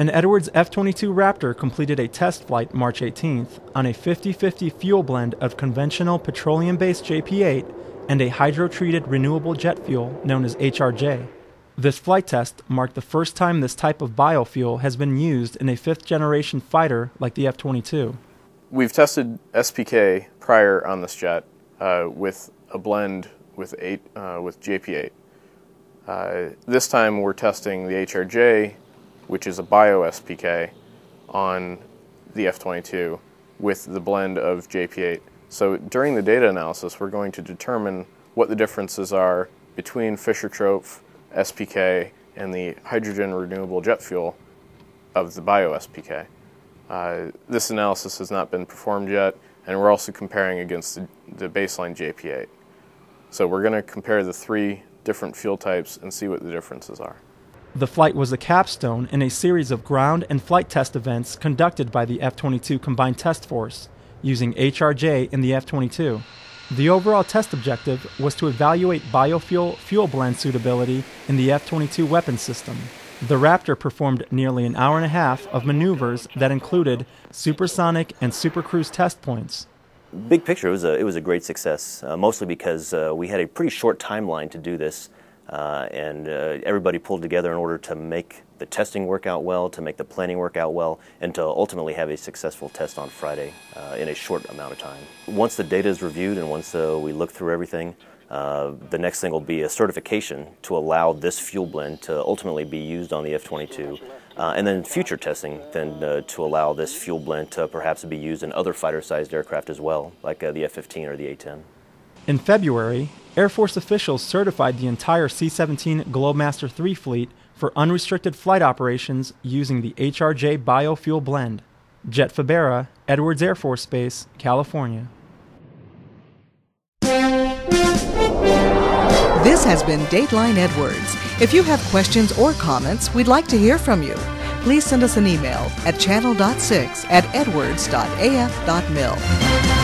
Edwards F 22 Raptor completed a test flight March 18th on a 50 50 fuel blend of conventional petroleum based JP 8 and a hydro treated renewable jet fuel known as HRJ. This flight test marked the first time this type of biofuel has been used in a fifth generation fighter like the F 22. We've tested SPK prior on this jet uh, with a blend with, eight, uh, with JP8. Uh, this time we're testing the HRJ, which is a bio SPK, on the F 22 with the blend of JP8. So during the data analysis, we're going to determine what the differences are between Fischer-Tropsch SPK and the hydrogen renewable jet fuel of the bio SPK. Uh, this analysis has not been performed yet, and we're also comparing against the, the baseline JP8. So we're going to compare the three different fuel types and see what the differences are. The flight was a capstone in a series of ground and flight test events conducted by the F 22 Combined Test Force using HRJ in the F 22. The overall test objective was to evaluate biofuel fuel blend suitability in the F 22 weapon system. The Raptor performed nearly an hour and a half of maneuvers that included supersonic and supercruise test points. Big picture, it was a, it was a great success, uh, mostly because uh, we had a pretty short timeline to do this, uh, and uh, everybody pulled together in order to make the testing work out well, to make the planning work out well, and to ultimately have a successful test on Friday uh, in a short amount of time. Once the data is reviewed and once uh, we look through everything, uh, the next thing will be a certification to allow this fuel blend to ultimately be used on the F-22, uh, and then future testing then to allow this fuel blend to perhaps be used in other fighter-sized aircraft as well, like the F-15 or the A-10. In February, Air Force officials certified the entire C 17 Globemaster III fleet for unrestricted flight operations using the HRJ biofuel blend. Jet Fabera, Edwards Air Force Base, California. This has been Dateline Edwards. If you have questions or comments, we'd like to hear from you. Please send us an email at channel.6 at edwards.af.mil.